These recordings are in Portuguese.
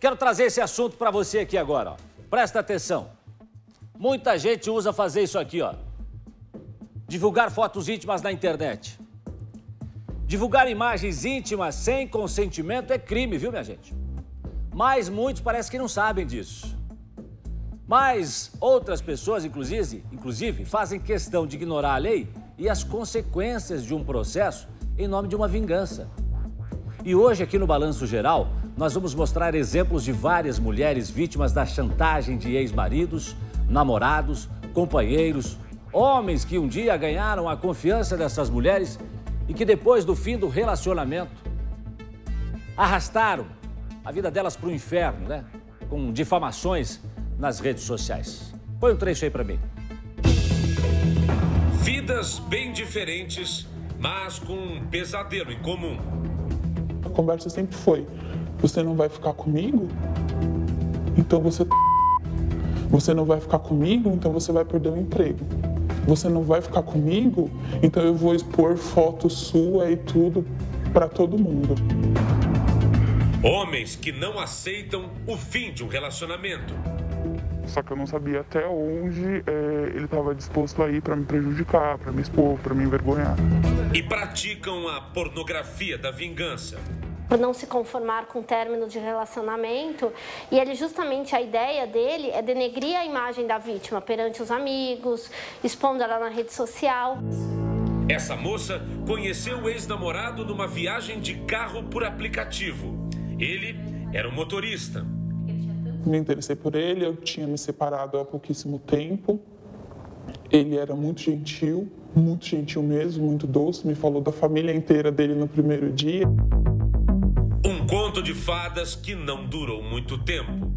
quero trazer esse assunto para você aqui agora. Ó. Presta atenção. Muita gente usa fazer isso aqui, ó. Divulgar fotos íntimas na internet. Divulgar imagens íntimas sem consentimento é crime, viu, minha gente? Mas muitos parece que não sabem disso. Mas outras pessoas, inclusive, inclusive, fazem questão de ignorar a lei e as consequências de um processo em nome de uma vingança. E hoje, aqui no Balanço Geral, nós vamos mostrar exemplos de várias mulheres vítimas da chantagem de ex-maridos, namorados, companheiros, homens que um dia ganharam a confiança dessas mulheres e que depois do fim do relacionamento arrastaram a vida delas para o inferno, né? Com difamações nas redes sociais. Põe um trecho aí para mim. Vidas bem diferentes, mas com um pesadelo em comum. A conversa sempre foi: você não vai ficar comigo? Então você. Você não vai ficar comigo? Então você vai perder o emprego. Você não vai ficar comigo? Então eu vou expor foto sua e tudo para todo mundo. Homens que não aceitam o fim de um relacionamento só que eu não sabia até onde é, ele estava disposto a ir para me prejudicar, para me expor, para me envergonhar. E praticam a pornografia da vingança por não se conformar com o término de relacionamento. E ele justamente a ideia dele é denegrir a imagem da vítima perante os amigos, expondo ela na rede social. Essa moça conheceu o ex-namorado numa viagem de carro por aplicativo. Ele era um motorista me interessei por ele, eu tinha me separado há pouquíssimo tempo. Ele era muito gentil, muito gentil mesmo, muito doce, me falou da família inteira dele no primeiro dia. Conto de fadas que não durou muito tempo.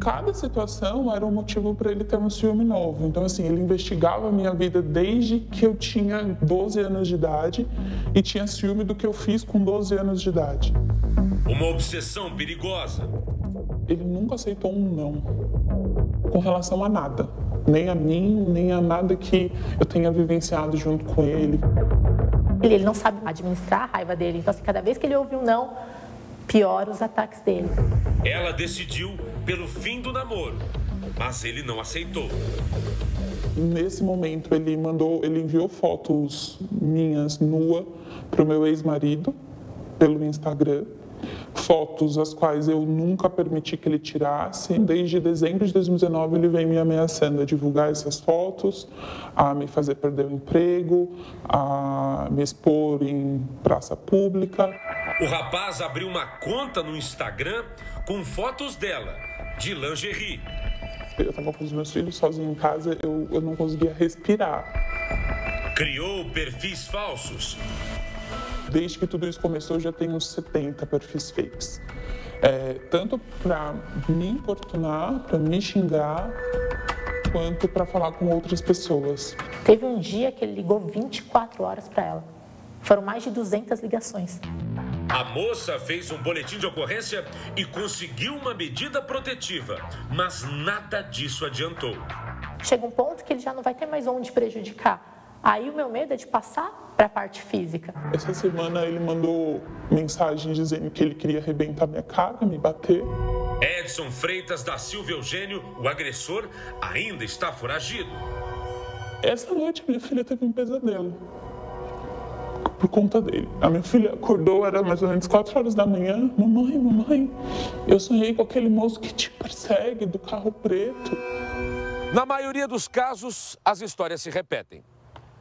Cada situação era um motivo para ele ter um ciúme novo. Então, assim, ele investigava a minha vida desde que eu tinha 12 anos de idade e tinha ciúme do que eu fiz com 12 anos de idade. Uma obsessão perigosa ele nunca aceitou um não com relação a nada, nem a mim, nem a nada que eu tenha vivenciado junto com ele. Ele, ele não sabe administrar a raiva dele, então assim, cada vez que ele ouve um não, piora os ataques dele. Ela decidiu pelo fim do namoro, mas ele não aceitou. Nesse momento ele mandou, ele enviou fotos minhas nua para o meu ex-marido pelo Instagram fotos as quais eu nunca permiti que ele tirasse. Desde dezembro de 2019 ele vem me ameaçando a divulgar essas fotos, a me fazer perder o emprego, a me expor em praça pública. O rapaz abriu uma conta no Instagram com fotos dela, de lingerie. Eu estava com os meus filhos sozinho em casa, eu, eu não conseguia respirar. Criou perfis falsos Desde que tudo isso começou, já tenho 70 perfis fakes. É, tanto para me importunar, para me xingar, quanto para falar com outras pessoas. Teve um dia que ele ligou 24 horas para ela. Foram mais de 200 ligações. A moça fez um boletim de ocorrência e conseguiu uma medida protetiva, mas nada disso adiantou. Chega um ponto que ele já não vai ter mais onde prejudicar. Aí o meu medo é de passar para a parte física. Essa semana ele mandou mensagem dizendo que ele queria arrebentar minha cara, me bater. Edson Freitas da Silva Eugênio, o agressor, ainda está foragido. Essa noite minha filha teve um pesadelo por conta dele. A minha filha acordou, era mais ou menos 4 horas da manhã. Mamãe, mamãe, eu sonhei com aquele moço que te persegue do carro preto. Na maioria dos casos, as histórias se repetem.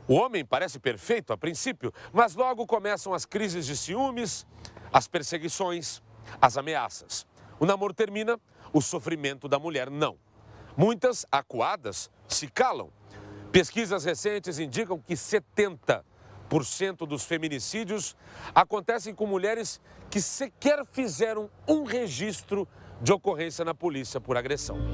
O homem parece perfeito a princípio, mas logo começam as crises de ciúmes, as perseguições, as ameaças. O namoro termina, o sofrimento da mulher não. Muitas acuadas se calam. Pesquisas recentes indicam que 70% dos feminicídios acontecem com mulheres que sequer fizeram um registro de ocorrência na polícia por agressão.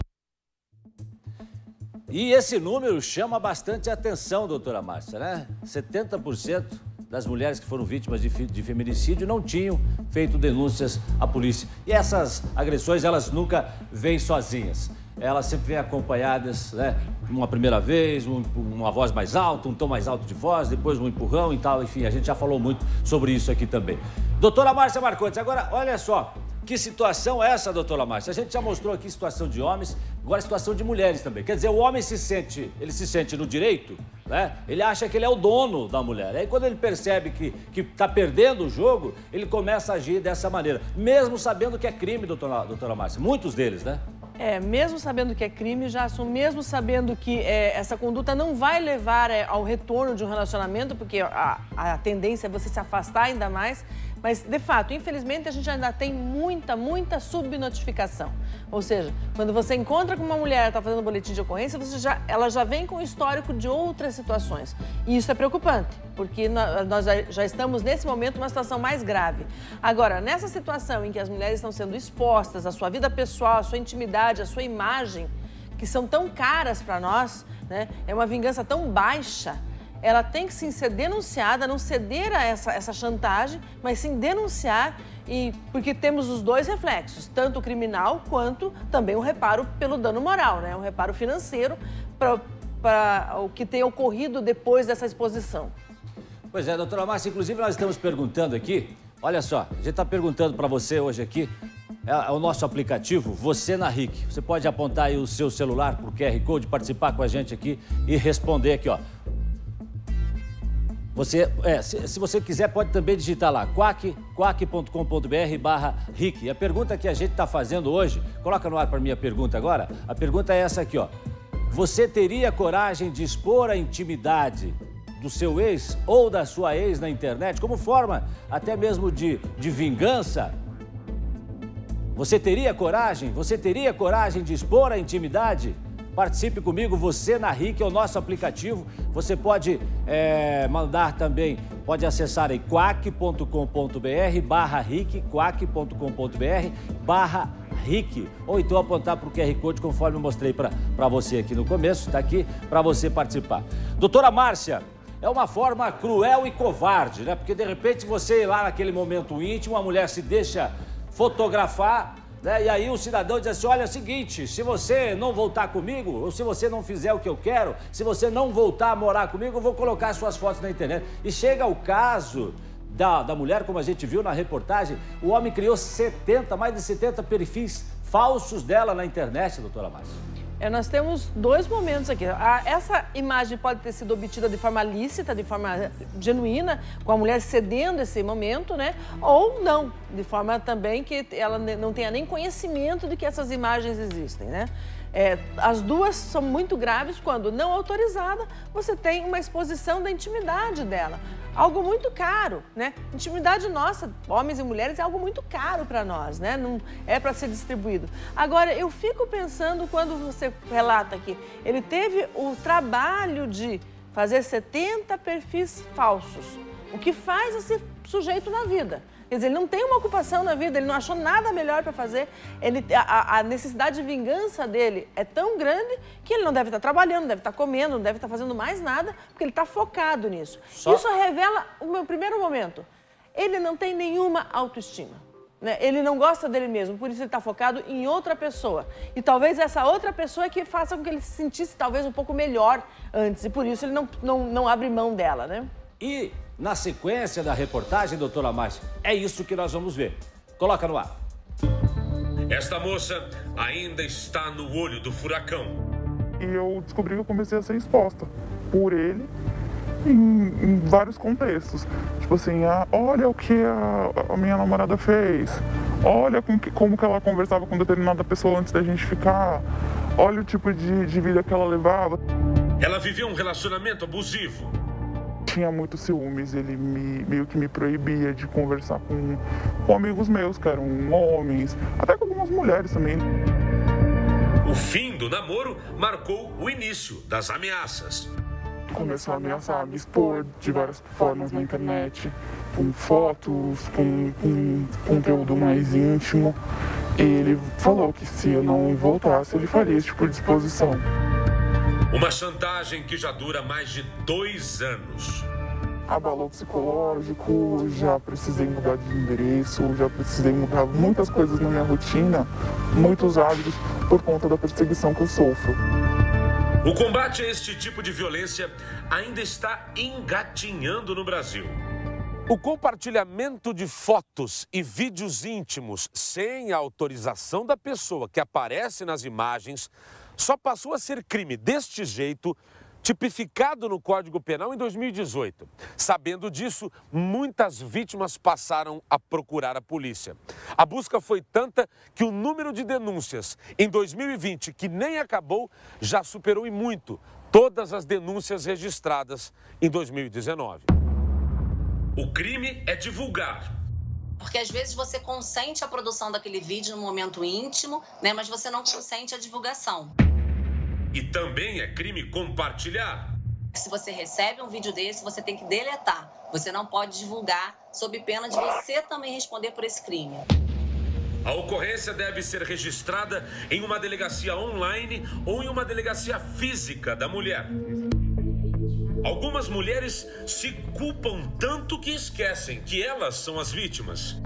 E esse número chama bastante atenção, doutora Márcia, né? 70% das mulheres que foram vítimas de, de feminicídio não tinham feito denúncias à polícia. E essas agressões, elas nunca vêm sozinhas. Elas sempre vêm acompanhadas, né? Uma primeira vez, um, uma voz mais alta, um tom mais alto de voz, depois um empurrão e tal. Enfim, a gente já falou muito sobre isso aqui também. Doutora Márcia Marcontes, agora olha só. Que situação é essa, doutora Márcia? A gente já mostrou aqui situação de homens, agora situação de mulheres também. Quer dizer, o homem se sente, ele se sente no direito, né? Ele acha que ele é o dono da mulher. Aí quando ele percebe que que está perdendo o jogo, ele começa a agir dessa maneira, mesmo sabendo que é crime, doutora, doutora Márcia. Muitos deles, né? É, mesmo sabendo que é crime, já mesmo sabendo que é, essa conduta não vai levar é, ao retorno de um relacionamento, porque a, a tendência é você se afastar ainda mais, mas, de fato, infelizmente, a gente ainda tem muita, muita subnotificação. Ou seja, quando você encontra com uma mulher está fazendo boletim de ocorrência, você já, ela já vem com o histórico de outras situações. E isso é preocupante, porque nós já estamos, nesse momento, numa situação mais grave. Agora, nessa situação em que as mulheres estão sendo expostas à sua vida pessoal, à sua intimidade, à sua imagem, que são tão caras para nós, né? é uma vingança tão baixa ela tem que sim ser denunciada, não ceder a essa, essa chantagem, mas sim denunciar, e porque temos os dois reflexos, tanto o criminal quanto também o reparo pelo dano moral, né? o reparo financeiro para o que tem ocorrido depois dessa exposição. Pois é, doutora Márcia, inclusive nós estamos perguntando aqui, olha só, a gente está perguntando para você hoje aqui, é, é, o nosso aplicativo, Você na RIC. Você pode apontar aí o seu celular para o QR Code, participar com a gente aqui e responder aqui, ó. Você, é, se, se, você quiser, pode também digitar lá, quack, quack.com.br barra RIC. E a pergunta que a gente está fazendo hoje, coloca no ar para mim a pergunta agora. A pergunta é essa aqui, ó. Você teria coragem de expor a intimidade do seu ex ou da sua ex na internet como forma até mesmo de, de vingança? Você teria coragem? Você teria coragem de expor a intimidade? Participe comigo, você na RIC, é o nosso aplicativo. Você pode é, mandar também, pode acessar aí quack.com.br barra RIC, quack.com.br barra RIC. Ou então apontar para o QR Code, conforme eu mostrei para você aqui no começo, está aqui para você participar. Doutora Márcia, é uma forma cruel e covarde, né? Porque de repente você lá naquele momento íntimo, a mulher se deixa fotografar né? E aí o cidadão diz assim: olha, é o seguinte, se você não voltar comigo, ou se você não fizer o que eu quero, se você não voltar a morar comigo, eu vou colocar suas fotos na internet. E chega o caso da, da mulher, como a gente viu na reportagem, o homem criou 70, mais de 70 perfis falsos dela na internet, doutora Márcia. É, nós temos dois momentos aqui. A, essa imagem pode ter sido obtida de forma lícita, de forma genuína, com a mulher cedendo esse momento, né? Ou não, de forma também que ela não tenha nem conhecimento de que essas imagens existem, né? É, as duas são muito graves quando, não autorizada, você tem uma exposição da intimidade dela. Algo muito caro, né? Intimidade nossa, homens e mulheres, é algo muito caro para nós, né? Não é para ser distribuído. Agora, eu fico pensando quando você relata aqui, ele teve o trabalho de fazer 70 perfis falsos. O que faz esse sujeito na vida? Quer dizer, ele não tem uma ocupação na vida, ele não achou nada melhor para fazer. Ele, a, a, necessidade de vingança dele é tão grande que ele não deve estar trabalhando, não deve estar comendo, não deve estar fazendo mais nada, porque ele está focado nisso. Só... Isso revela o meu primeiro momento. Ele não tem nenhuma autoestima. Né? Ele não gosta dele mesmo, por isso ele está focado em outra pessoa. E talvez essa outra pessoa é que faça com que ele se sentisse talvez um pouco melhor antes, e por isso ele não, não, não abre mão dela, né? E na sequência da reportagem, doutora Márcia, é isso que nós vamos ver. Coloca no ar. Esta moça ainda está no olho do furacão. E eu descobri que eu comecei a ser exposta por ele em, em vários contextos. Tipo assim, ah, olha o que a, a, minha namorada fez, olha com que, como que ela conversava com determinada pessoa antes da gente ficar, olha o tipo de, de vida que ela levava. Ela vivia um relacionamento abusivo tinha muitos ciúmes, ele me, meio que me proibia de conversar com, com amigos meus, que eram homens, até com algumas mulheres também. O fim do namoro marcou o início das ameaças. Começou a ameaçar, me expor de várias formas na internet, com fotos, com, com conteúdo mais íntimo. E ele falou que se eu não voltasse, ele faria esse tipo de exposição. Uma chantagem que já dura mais de dois anos. Abalou psicológico, já precisei mudar de endereço, já precisei mudar muitas coisas na minha rotina, muitos hábitos, por conta da perseguição que eu sofro. O combate a este tipo de violência ainda está engatinhando no Brasil. O compartilhamento de fotos e vídeos íntimos sem a autorização da pessoa que aparece nas imagens só passou a ser crime deste jeito, tipificado no Código Penal em 2018. Sabendo disso, muitas vítimas passaram a procurar a polícia. A busca foi tanta que o número de denúncias em 2020, que nem acabou, já superou e muito todas as denúncias registradas em 2019. O crime é divulgar. Porque às vezes você consente a produção daquele vídeo no momento íntimo, né, mas você não consente a divulgação. E também é crime compartilhar. Se você recebe um vídeo desse, você tem que deletar. Você não pode divulgar, sob pena de você também responder por esse crime. A ocorrência deve ser registrada em uma delegacia online ou em uma delegacia física da mulher. Algumas mulheres se culpam tanto que esquecem que elas são as vítimas.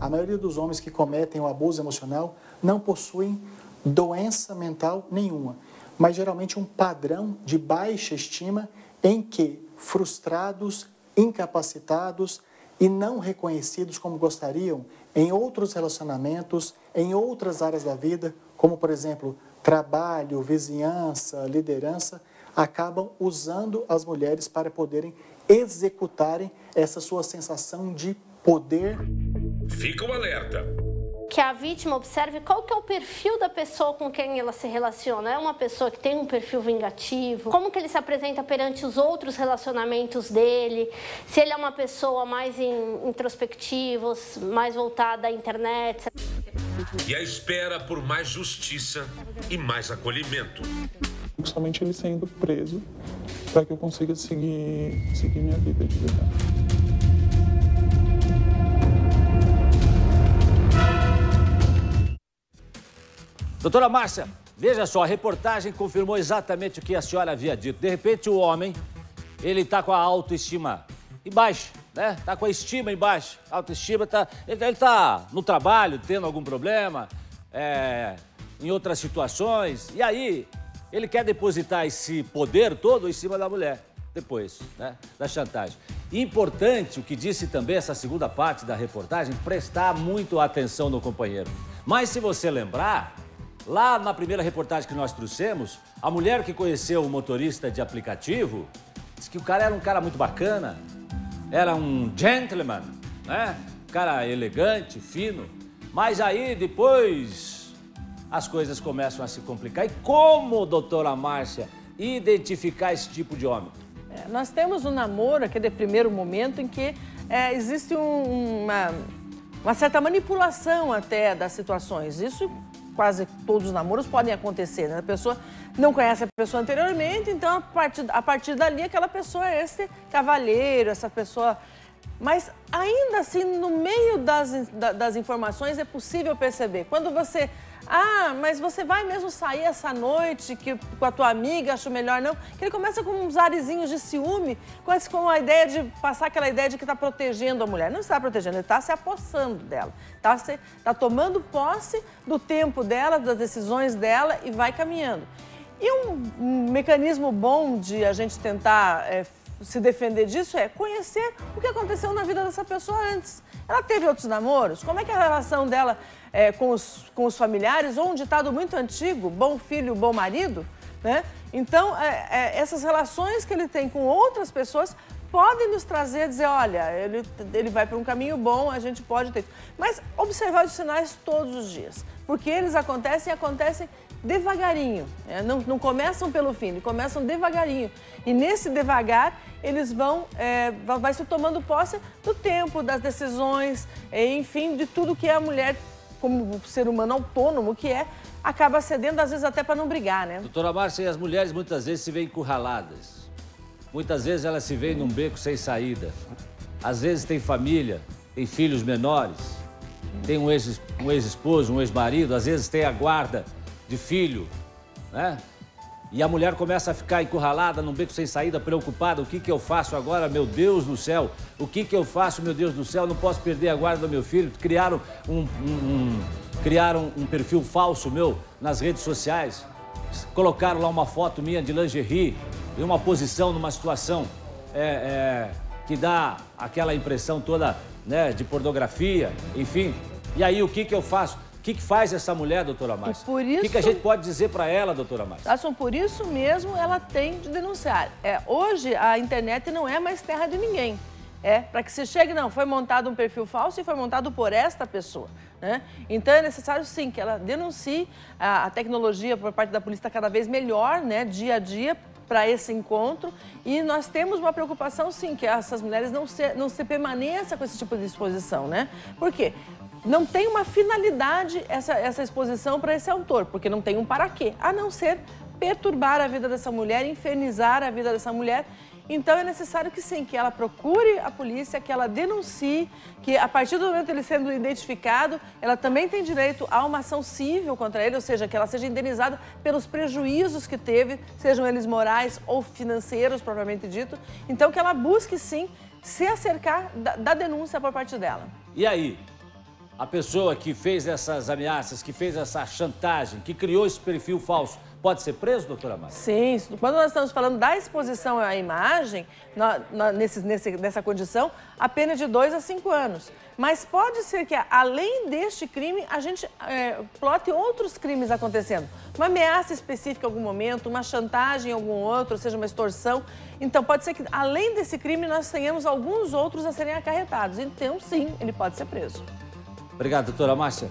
A maioria dos homens que cometem o abuso emocional não possuem doença mental nenhuma, mas geralmente um padrão de baixa estima em que frustrados, incapacitados e não reconhecidos como gostariam em outros relacionamentos, em outras áreas da vida, como por exemplo, trabalho, vizinhança, liderança, acabam usando as mulheres para poderem executarem essa sua sensação de poder. Fica o alerta. Que a vítima observe qual que é o perfil da pessoa com quem ela se relaciona. É uma pessoa que tem um perfil vingativo? Como que ele se apresenta perante os outros relacionamentos dele? Se ele é uma pessoa mais introspectiva, mais voltada à internet. E a espera por mais justiça e mais acolhimento somente ele sendo preso para que eu consiga seguir, seguir minha vida de verdade. Doutora Márcia, veja só, a reportagem confirmou exatamente o que a senhora havia dito. De repente, o homem, ele está com a autoestima embaixo, né? Está com a estima embaixo. A autoestima está... Ele está no trabalho, tendo algum problema, é, em outras situações. E aí, ele quer depositar esse poder todo em cima da mulher, depois, né, da chantagem. Importante, o que disse também essa segunda parte da reportagem, prestar muito atenção no companheiro. Mas se você lembrar, lá na primeira reportagem que nós trouxemos, a mulher que conheceu o motorista de aplicativo disse que o cara era um cara muito bacana, era um gentleman, né? cara elegante, fino. Mas aí depois as coisas começam a se complicar. E como, doutora Márcia, identificar esse tipo de homem? É, nós temos um namoro, aquele primeiro momento em que é, existe um, uma, uma certa manipulação até das situações. Isso quase todos os namoros podem acontecer. Né? A pessoa não conhece a pessoa anteriormente, então a partir, a partir dali aquela pessoa é esse cavalheiro, essa pessoa. Mas ainda assim, no meio das, das informações é possível perceber. Quando você ah, mas você vai mesmo sair essa noite que, com a tua amiga, acho melhor não? Que ele começa com uns arezinhos de ciúme, com a ideia de passar aquela ideia de que está protegendo a mulher. Não está protegendo, ele está se apossando dela. Está tá tomando posse do tempo dela, das decisões dela e vai caminhando. E um, um mecanismo bom de a gente tentar é, se defender disso é conhecer o que aconteceu na vida dessa pessoa antes. Ela teve outros namoros? Como é que é a relação dela é, com, os, com os familiares? Ou um ditado muito antigo, bom filho, bom marido, né? Então, é, é, essas relações que ele tem com outras pessoas podem nos trazer, dizer, olha, ele, ele vai para um caminho bom, a gente pode ter. Mas observar os sinais todos os dias, porque eles acontecem e acontecem devagarinho, é, não, não começam pelo fim, começam devagarinho. E nesse devagar, eles vão, é, vai se tomando posse do tempo, das decisões, enfim, de tudo que a mulher, como ser humano autônomo que é, acaba cedendo, às vezes até para não brigar, né? Doutora Márcia, as mulheres muitas vezes se veem encurraladas. Muitas vezes elas se veem num beco sem saída. Às vezes tem família, tem filhos menores, tem um ex-esposo, um ex-marido, ex às vezes tem a guarda de filho, né? E a mulher começa a ficar encurralada num beco sem saída, preocupada. O que, que eu faço agora, meu Deus do céu? O que, que eu faço, meu Deus do céu? Não posso perder a guarda do meu filho. Criaram um, um, um criaram um perfil falso meu nas redes sociais. Colocaram lá uma foto minha de lingerie, em uma posição, numa situação é, é, que dá aquela impressão toda né, de pornografia, enfim. E aí o que, que eu faço? O que, que faz essa mulher, doutora Márcia? por isso- O que, que a gente pode dizer para ela, doutora Márcia? Assim, por isso mesmo ela tem de denunciar. É, hoje a internet não é mais terra de ninguém. É, para que se chegue, não, foi montado um perfil falso e foi montado por esta pessoa. Né? Então é necessário sim que ela denuncie a, a tecnologia por parte da polícia está cada vez melhor, né, dia a dia, para esse encontro. E nós temos uma preocupação sim, que essas mulheres não se, não se permaneçam com esse tipo de exposição. Né? Por quê? Não tem uma finalidade essa, essa exposição para esse autor, porque não tem um para quê, a não ser perturbar a vida dessa mulher, infernizar a vida dessa mulher. Então é necessário que sim, que ela procure a polícia, que ela denuncie, que a partir do momento ele sendo identificado, ela também tem direito a uma ação civil contra ele, ou seja, que ela seja indenizada pelos prejuízos que teve, sejam eles morais ou financeiros, propriamente dito. Então que ela busque sim se acercar da, da denúncia por parte dela. E aí? A pessoa que fez essas ameaças, que fez essa chantagem, que criou esse perfil falso, pode ser preso, doutora Márcia? Sim, quando nós estamos falando da exposição à imagem, na, na, nesse, nesse, nessa condição, a pena é de 2 a 5 anos. Mas pode ser que, além deste crime, a gente é, plote outros crimes acontecendo. Uma ameaça específica em algum momento, uma chantagem em algum outro, seja uma extorsão. Então, pode ser que, além desse crime, nós tenhamos alguns outros a serem acarretados. Então, sim, ele pode ser preso. Obrigado, doutora Márcia.